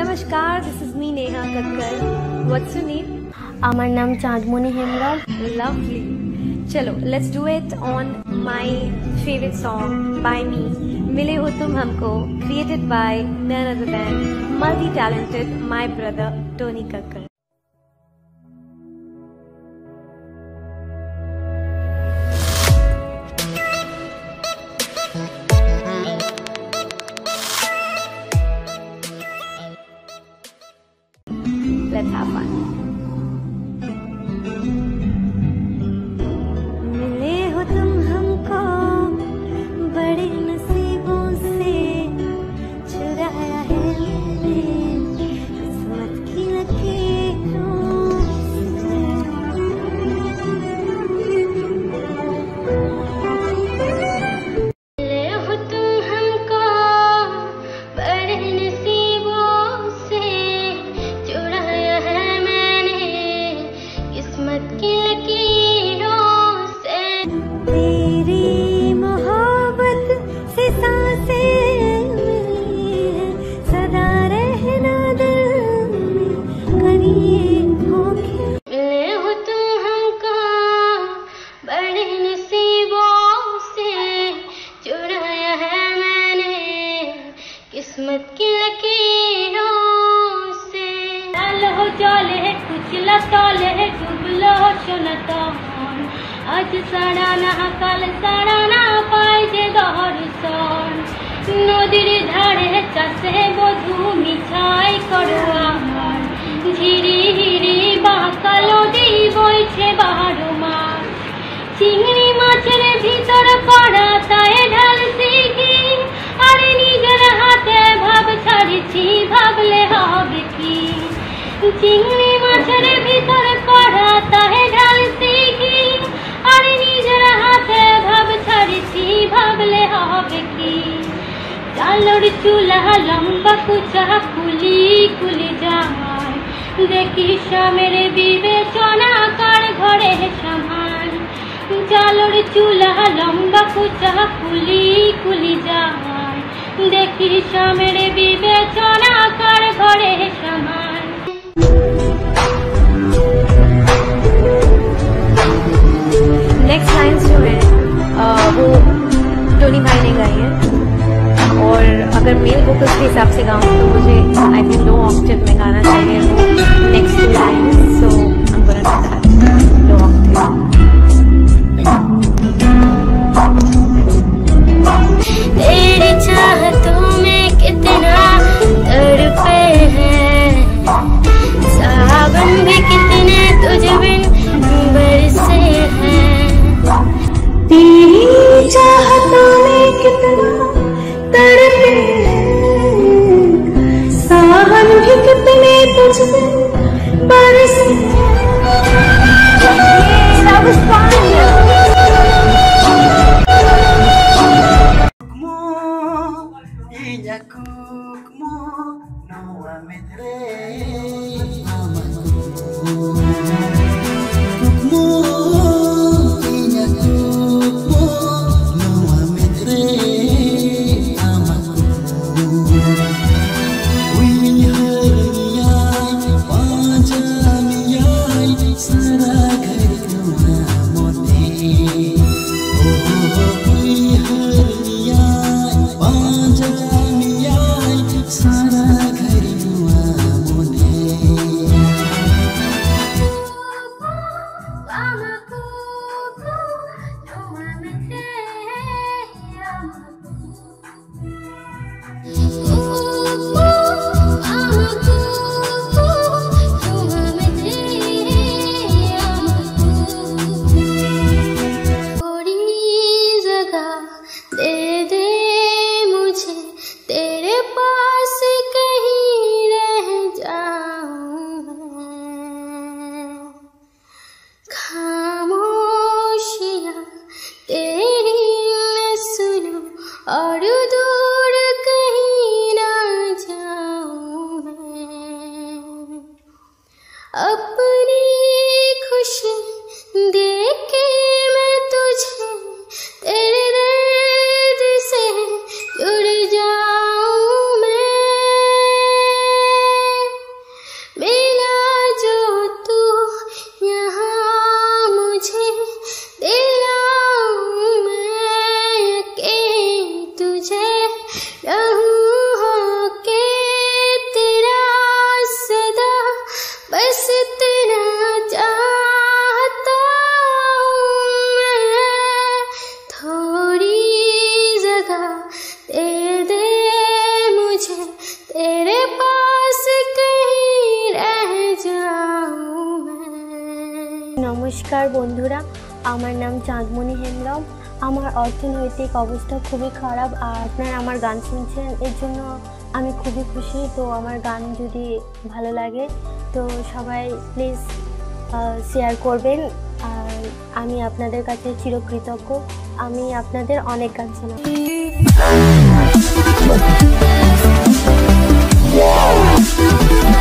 Namaskar, this is me Neha Kakkar. What's your name? আমার নাম Chandmoni Hembram Lovely. Chalo, let's do it on my favorite song by me, Mile Ho Tum Humko, created by none other than multi-talented my brother Tony Kakkar. Let's জলে কুচলা তলে, double সনাতন আজ সারা না কাল সারা না পায় যে দর্শন নদীর ধারে চাষে চুলা লম্বা কুচা কুলি কুলি যায় দেখি স্বামের বিবেচনা কার ঘরে সমান। চালোর চুলা লম্বা কুচা কুলি কুলি যায় দেখি স্বামের বিবেচনা কার ঘরে अगर मेल वोकल्स के हिसाब से गाऊं तो मुझे आई थिंक लो ऑक्टेव में गाना चाहिए next two lines so I am gonna do that low octave तेरी चाहतों में कितना तड़पे हैं? सावन भी कितने तुझ बिन बरसे हैं? तेरी चाहतों में कितना कितने तुझ बरसे That was fun. নমস্কার বন্ধুরা, আমার নাম চাঁদমণি হেমরম আমার অর্থনৈতিক অবস্থা খুবই খারাপ আর আপনারা আমার গান শুনছেন, এর জন্য আমি খুবই খুশি। তো আমার গান যদি ভালো লাগে, তো সবাই প্লিজ শেয়ার করবেন। আর আমি আপনাদের কাছে চিরকৃতজ্ঞ। আমি আপনাদের অনেক গান শোনাব। Wow.